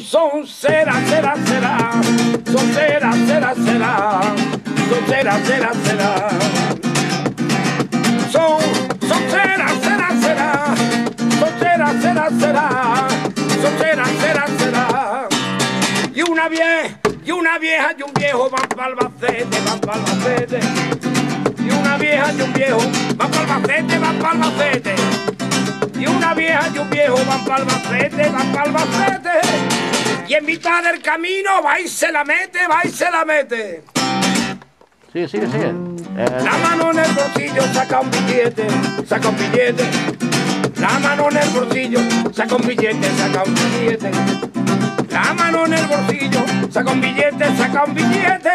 son, será, será, será. Son, será, será, será. Son, será, será, será. Son, son, será, será, será. Son, será, será, será. Son, será, será, será. Y una vieja, y una vieja y un viejo van para Albacete, van para Albacete. Y una vieja y un viejo van para Albacete, van para Albacete. Y una vieja y un viejo van para Albacete, van para Albacete. Y en mitad del camino va y se la mete, va y se la mete. Sigue, sigue, sigue. Eh, La mano en el bolsillo saca un billete, saca un billete. La mano en el bolsillo saca un billete, saca un billete. La mano en el bolsillo saca un billete, saca un billete.